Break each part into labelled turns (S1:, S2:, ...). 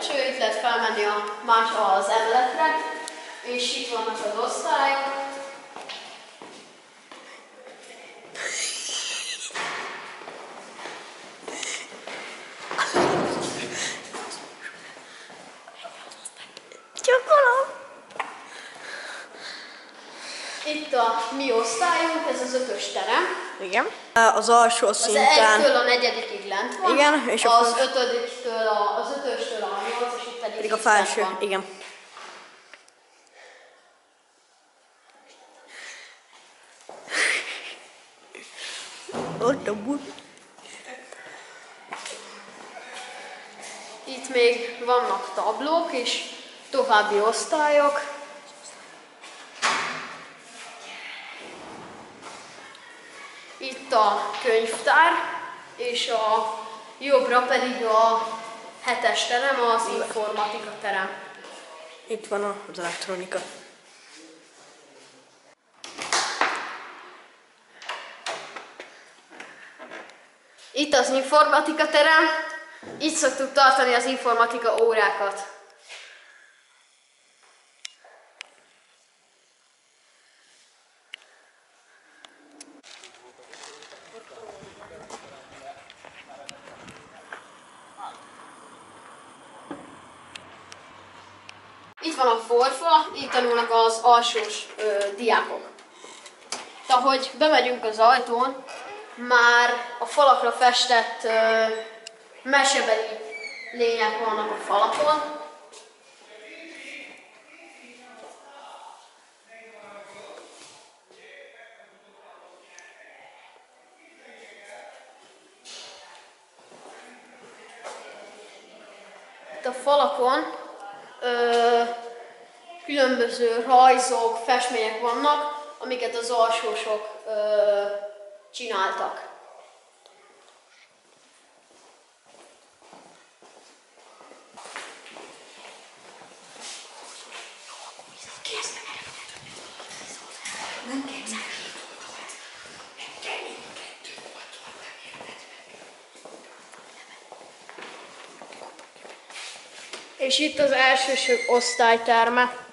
S1: Lépcső, itt lehet felmenni a más az emeletre, és itt vannak az osztályok. Itt a mi osztályunk, ez az ötös terem.
S2: Igen. Az alsó
S1: Az
S2: szinten.
S1: egytől a negyedikig lent van.
S2: Igen, és
S1: az
S2: akkor-
S1: ötödiktől a, az ötöstől a nyolc, és itt pedig,
S2: Pedig a felső.
S1: van.
S2: Igen. Ott a bud.
S1: Itt még vannak tablók és további osztályok. Itt a könyvtár, és a jobbra pedig a hetes terem, az informatika terem.
S2: Itt van az elektronika.
S1: Itt az informatika terem, itt szoktuk tartani az informatika órákat. Van a forfa, itt tanulnak az alsós ö, diákok. De ahogy bemegyünk az ajtón, már a falakra festett ö, mesebeli lények vannak a falakon. Itt a falakon ö, különböző rajzok, festmények vannak, amiket az alsósok ö, csináltak. És itt az elsősök osztályterme.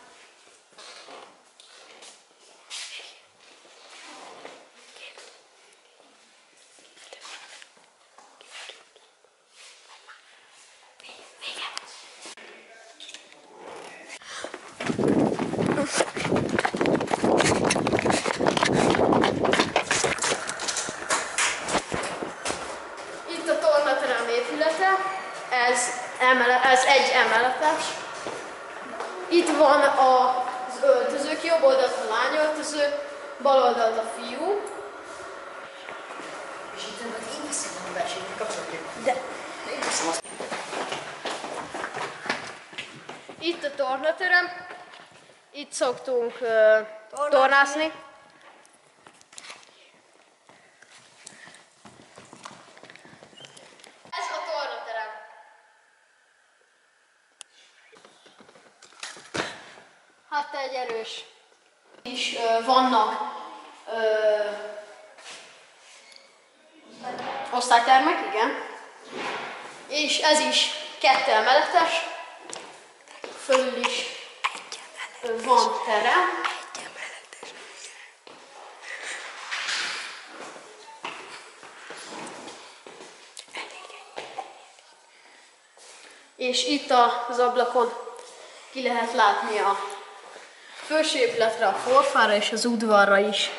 S1: Itt a tornaterem épülete, ez, emele, ez egy emeletes. Itt van az öltözők, jobb oldalt a lányöltöző, bal oldalt a fiú.
S3: És itt ennek én veszem a versenyt, kapcsolatban.
S1: De
S3: Én veszem azt.
S1: itt a tornaterem, itt szoktunk uh, tornászni. Ez a tornaterem. Hát te egy erős. is ö, vannak ö, osztálytermek, igen. És ez is kettő emeletes. Fölül is van terem. És itt az ablakon ki lehet látni a felső épületre, a forfára és az udvarra is.